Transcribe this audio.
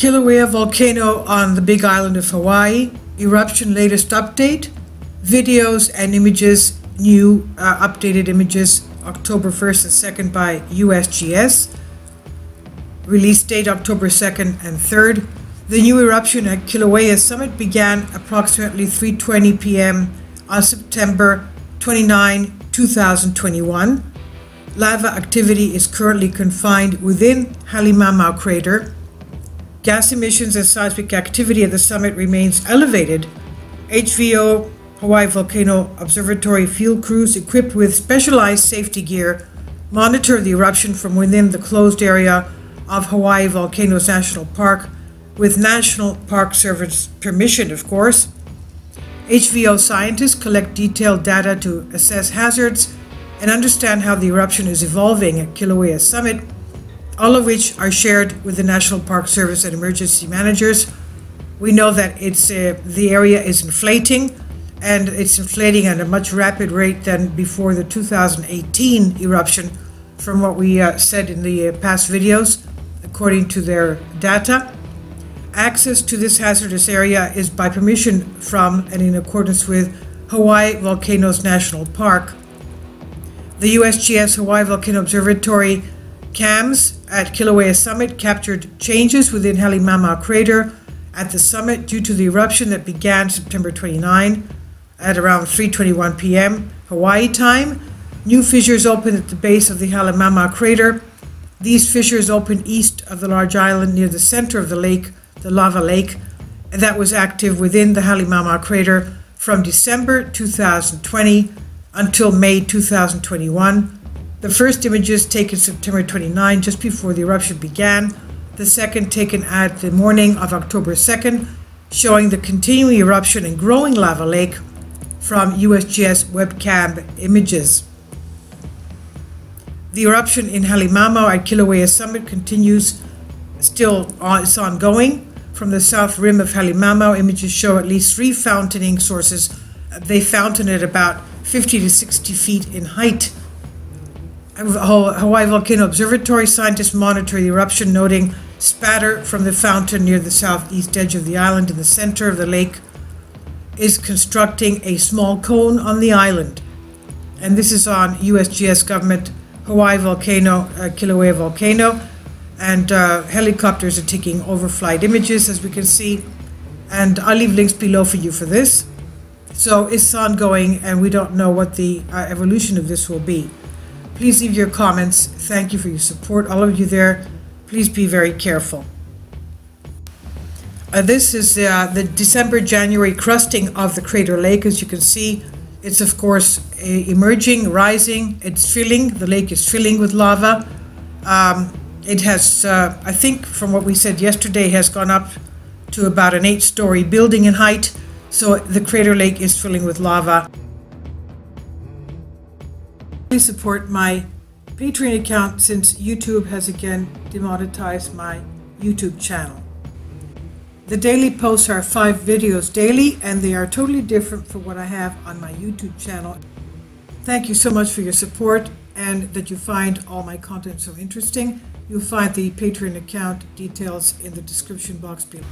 Kilauea volcano on the Big Island of Hawaii, eruption latest update, videos and images, new uh, updated images, October 1st and 2nd by USGS, release date October 2nd and 3rd. The new eruption at Kilauea Summit began approximately 3:20 p.m. on September 29, 2021. Lava activity is currently confined within Halemaumau crater. Gas emissions and seismic activity at the summit remains elevated. HVO Hawaii Volcano Observatory field crews equipped with specialized safety gear monitor the eruption from within the closed area of Hawaii Volcanoes National Park with National Park Service permission, of course. HVO scientists collect detailed data to assess hazards and understand how the eruption is evolving at Kilauea Summit, all of which are shared with the National Park Service and emergency managers. We know that it's uh, the area is inflating, and it's inflating at a much rapid rate than before the 2018 eruption, from what we uh, said in the uh, past videos, according to their data. Access to this hazardous area is by permission from and in accordance with Hawaii Volcanoes National Park. The USGS Hawaii Volcano Observatory CAMs at Kilauea Summit captured changes within Halemaumau crater at the summit due to the eruption that began September 29 at around 3:21 p.m. Hawaii time. New fissures opened at the base of the Halemaumau crater. These fissures opened east of the large island near the center of the lake, the lava lake, and that was active within the Halemaumau crater from December 2020 until May 2021. The first images taken September 29, just before the eruption began. The second taken at the morning of October 2nd, showing the continuing eruption and growing lava lake from USGS webcam images. The eruption in Halemaumau at Kilauea Summit continues still on, it's ongoing. From the south rim of Halemaumau, images show at least three fountaining sources. They fountain at about 50 to 60 feet in height. Hawaii Volcano Observatory scientists monitor the eruption, noting spatter from the fountain near the southeast edge of the island in the center of the lake is constructing a small cone on the island. And this is on USGS government Hawaii volcano, uh, Kilauea volcano. And uh, helicopters are taking overflight images, as we can see. And I'll leave links below for you for this. So it's ongoing, and we don't know what the uh, evolution of this will be. Please leave your comments. Thank you for your support, all of you there. Please be very careful. Uh, this is uh, the December January crusting of the crater lake. As you can see, it's of course emerging, rising. It's filling, the lake is filling with lava. Um, it has, uh, I think, from what we said yesterday, has gone up to about an eight story building in height. So the crater lake is filling with lava. Please support my Patreon account since YouTube has again demonetized my YouTube channel. The daily posts are five videos daily and they are totally different from what I have on my YouTube channel. Thank you so much for your support and that you find all my content so interesting. You'll find the Patreon account details in the description box below.